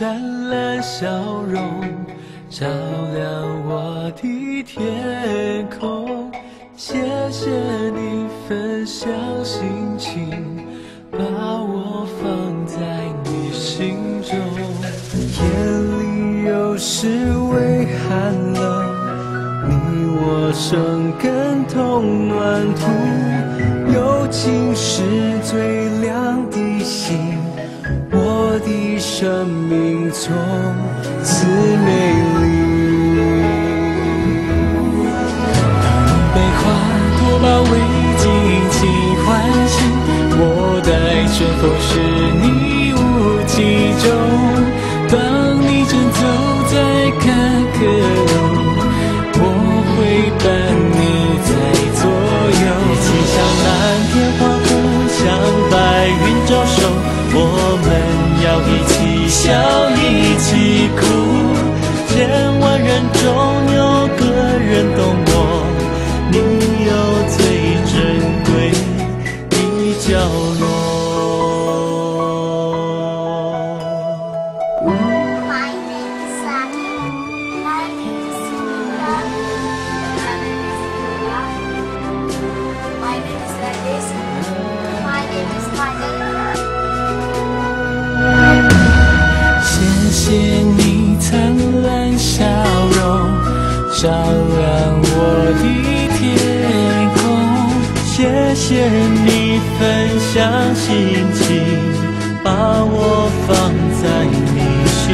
灿烂笑容，照亮我的天空。谢谢你分享心情，把我放在你心中。夜里有时微寒冷，你我生根同暖土，从此美丽。当被花朵包围，尽情欢喜。我待春风是你雾气中。当你正走在坎坷路，我会伴你在左右。一起向蓝天欢呼，向白云招手。我们要一起笑，照亮我的天空。谢谢你分享心情，把我放在你心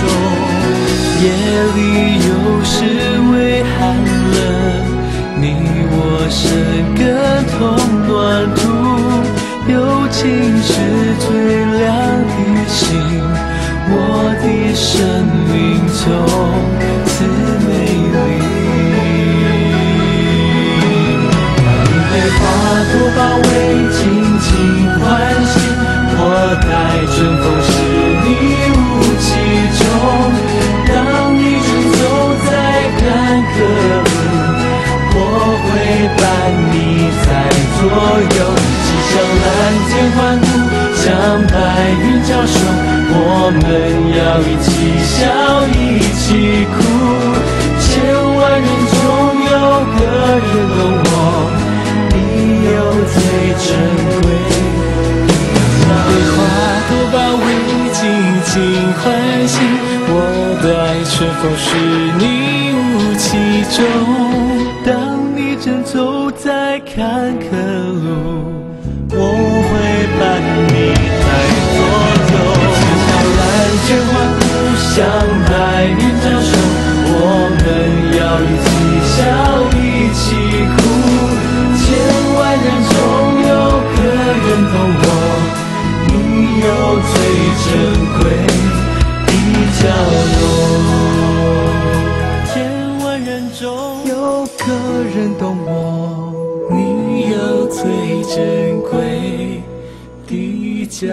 中。夜里有时微寒冷，你我生根同暖土。友情是珍贵。被花朵包围，尽情欢喜。我待春风是你雾气中，当你正走在坎坷路。我会伴你在左右，向蓝天欢呼，向白云招手，我们要一起相，最珍贵的角落。千万人中有个人懂我。你有最珍贵的角